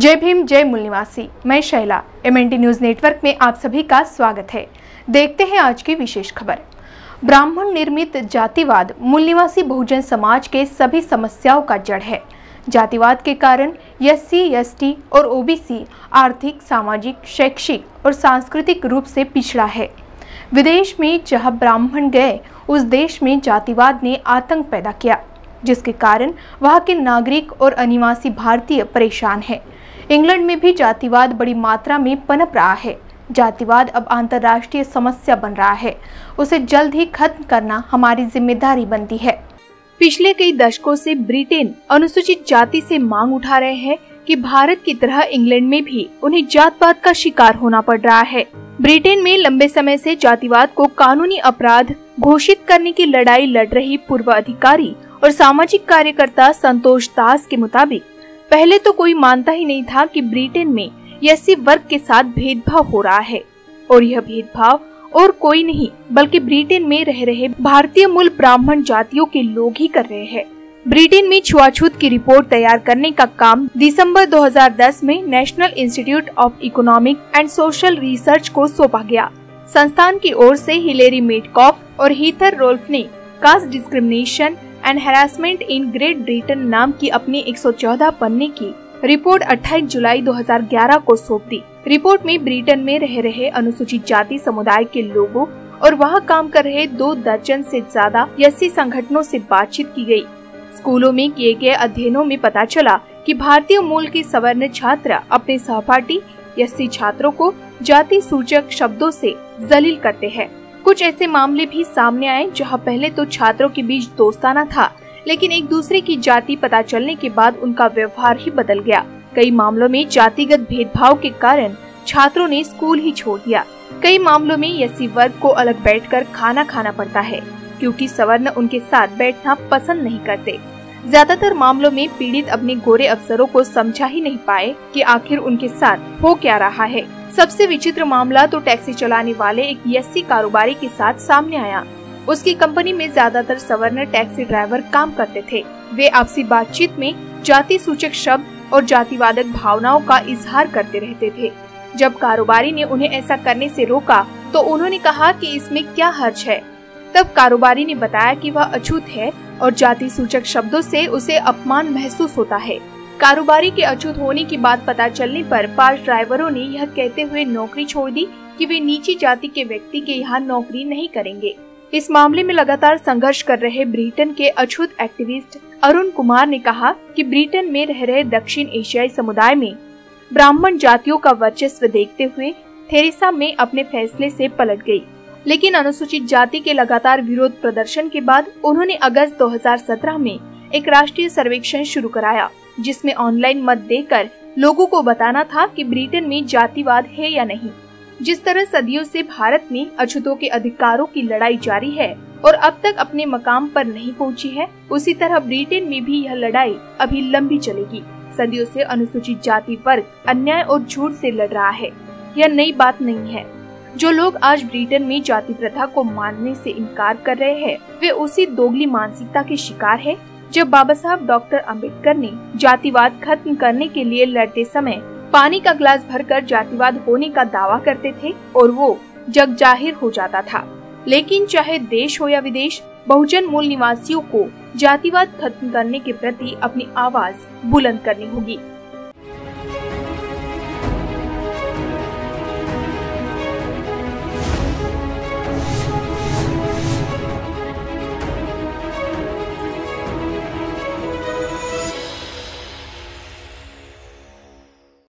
जय भीम, जय मूल निवासी मैं शैला एमएनटी न्यूज़ नेटवर्क में आप सभी का स्वागत है। देखते हैं आज की विशेष खबर। ब्राह्मण निर्मित जातिवाद मूल निवासी बहुजन समाज के सभी समस्याओं का जड़ है। जातिवाद के कारण एस सी एस टी और ओबीसी आर्थिक, सामाजिक, शैक्षिक और सांस्कृतिक रूप से पिछड़ा है। विदेश में जहाँ ब्राह्मण गए, उस देश में जातिवाद ने आतंक पैदा किया, जिसके कारण वहाँ के नागरिक और अनिवासी भारतीय परेशान हैं। इंग्लैंड में भी जातिवाद बड़ी मात्रा में पनप रहा है। जातिवाद अब अंतर्राष्ट्रीय समस्या बन रहा है। उसे जल्द ही खत्म करना हमारी ज़िम्मेदारी बनती है। पिछले कई दशकों से ब्रिटेन अनुसूचित जाति से मांग उठा रहे हैं कि भारत की तरह इंग्लैंड में भी उन्हें जातपात का शिकार होना पड़ रहा है। ब्रिटेन में लंबे समय से जातिवाद को कानूनी अपराध घोषित करने की लड़ाई लड़ रही पूर्व अधिकारी और सामाजिक कार्यकर्ता संतोष दास के मुताबिक पहले तो कोई मानता ही नहीं था कि ब्रिटेन में एस वर्ग के साथ भेदभाव हो रहा है। और यह भेदभाव और कोई नहीं, बल्कि ब्रिटेन में रह रहे भारतीय मूल ब्राह्मण जातियों के लोग ही कर रहे हैं। ब्रिटेन में छुआछूत की रिपोर्ट तैयार करने का काम दिसंबर 2010 में national institute of economic and social research को सौंपा गया। संस्थान की ओर से हिलेरी मेटकॉफ और हीथर रोल्फ ने caste discrimination and harassment in Great Britain नाम की अपनी 114 पन्ने की रिपोर्ट 28 जुलाई 2011 को सौंप दी रिपोर्ट में ब्रिटेन में रह रहे अनुसूचित जाति समुदाय के लोगों और वहाँ काम कर रहे दो दर्जन से ज़्यादा यसी संगठनों से बातचीत की गई। स्कूलों में किए गए अध्ययनों में पता चला कि भारतीय मूल के सवर्ण छात्र अपने सहपाठी यसी छात्रों को जाति सूचक शब्दों से जलील करते हैं कुछ ऐसे मामले भी सामने आए जहाँ पहले तो छात्रों के बीच दोस्ताना था, लेकिन एक दूसरे की जाति पता चलने के बाद उनका व्यवहार ही बदल गया। कई मामलों में जातिगत भेदभाव के कारण छात्रों ने स्कूल ही छोड़ दिया। कई मामलों में एस वर्ग को अलग बैठकर खाना खाना पड़ता है, क्योंकि सवर्ण उनके साथ बैठना पसंद नहीं करते। ज़्यादातर मामलों में पीड़ित अपने गोरे अफसरों को समझा ही नहीं पाए कि आखिर उनके साथ हो क्या रहा है। सबसे विचित्र मामला तो टैक्सी चलाने वाले एक यस्सी कारोबारी के साथ सामने आया। उसकी कंपनी में ज़्यादातर सवर्ण टैक्सी ड्राइवर काम करते थे। वे आपसी बातचीत में जाति सूचक शब्द और जातिवादक भावनाओं का इजहार करते रहते थे। जब कारोबारी ने उन्हें ऐसा करने से रोका तो उन्होंने कहा कि इसमें क्या हर्ज है। तब कारोबारी ने बताया कि वह अछूत है और जाति सूचक शब्दों से उसे अपमान महसूस होता है। कारोबारी के अछूत होने की बात पता चलने पर पाँच ड्राइवरों ने यह कहते हुए नौकरी छोड़ दी कि वे नीची जाति के व्यक्ति के यहाँ नौकरी नहीं करेंगे। इस मामले में लगातार संघर्ष कर रहे ब्रिटेन के अछूत एक्टिविस्ट अरुण कुमार ने कहा कि ब्रिटेन में रह रहे दक्षिण एशियाई समुदाय में ब्राह्मण जातियों का वर्चस्व देखते हुए थेरेसा में अपने फैसले से पलट गई। लेकिन अनुसूचित जाति के लगातार विरोध प्रदर्शन के बाद उन्होंने अगस्त 2017 में एक राष्ट्रीय सर्वेक्षण शुरू कराया। जिसमें ऑनलाइन मत देकर लोगों को बताना था कि ब्रिटेन में जातिवाद है या नहीं। जिस तरह सदियों से भारत में अछूतों के अधिकारों की लड़ाई जारी है और अब तक अपने मकाम पर नहीं पहुँची है, उसी तरह ब्रिटेन में भी यह लड़ाई अभी लंबी चलेगी। सदियों से अनुसूचित जाति वर्ग अन्याय और झूठ से लड़ रहा है। यह नई बात नहीं है। जो लोग आज ब्रिटेन में जाति प्रथा को मानने से इनकार कर रहे हैं, वे उसी दोगली मानसिकता के शिकार है। जब बाबा साहब डॉक्टर अंबेडकर ने जातिवाद खत्म करने के लिए लड़ते समय पानी का ग्लास भरकर जातिवाद होने का दावा करते थे और वो जग ज़ाहिर हो जाता था। लेकिन चाहे देश हो या विदेश, बहुजन मूल निवासियों को जातिवाद खत्म करने के प्रति अपनी आवाज़ बुलंद करनी होगी।